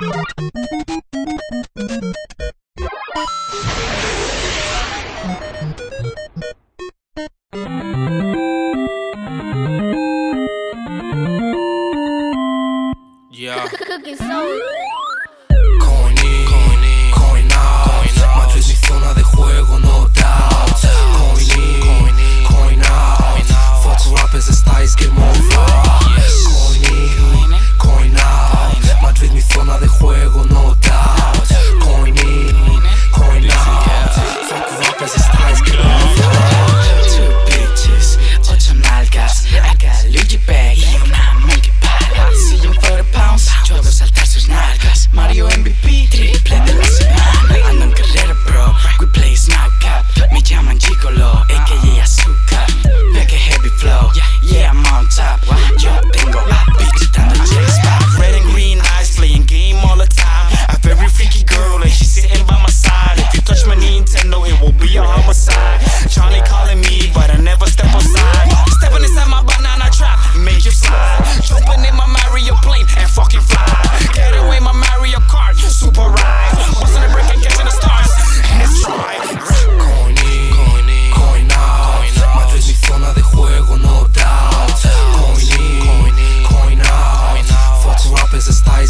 you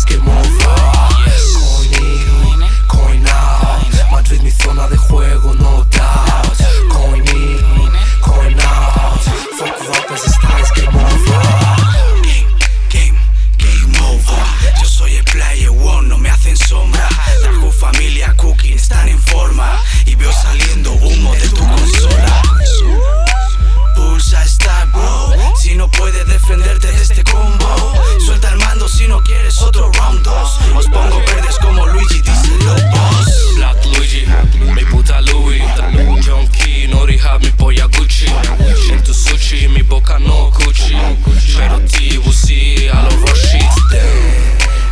get more. Os pongo verdes como Luigi, díselo vos. Black Luigi, mi puta Louis. John Key, no rehab, mi polla Gucci. En tu sushi, mi boca no cuchi. Pero TVC a los Rashid.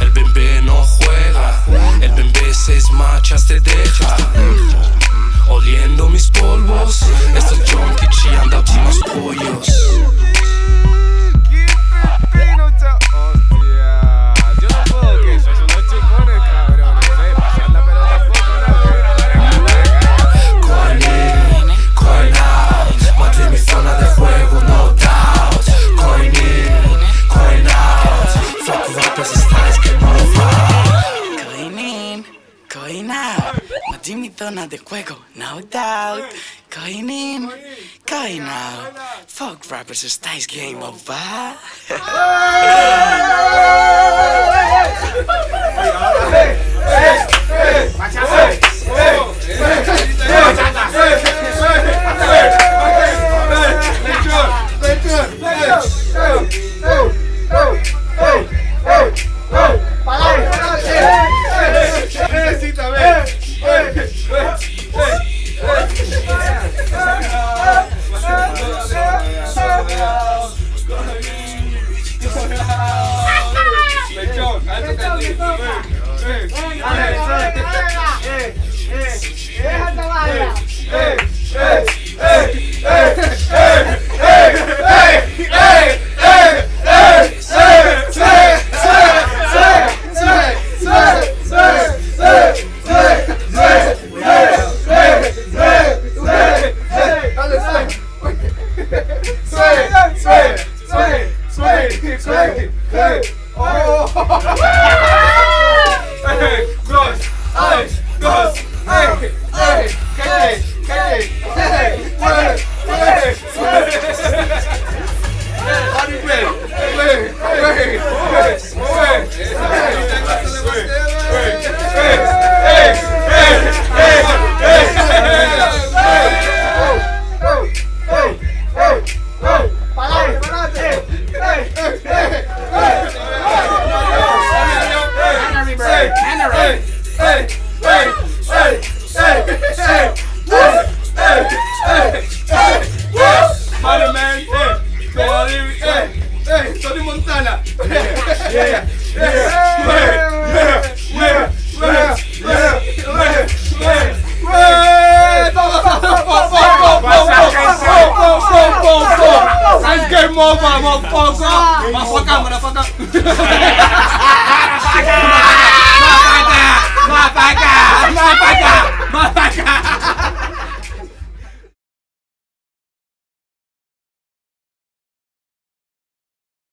El bebé no juega. El bebé seis machas te deja. Oliendo mis polvos, estos junkies andan más pollos. De no doubt. Going in, going out. Folk rappers is dice game over. house. We're gonna Ven, ven. Santana. Yeah, Let's get more, a cámara.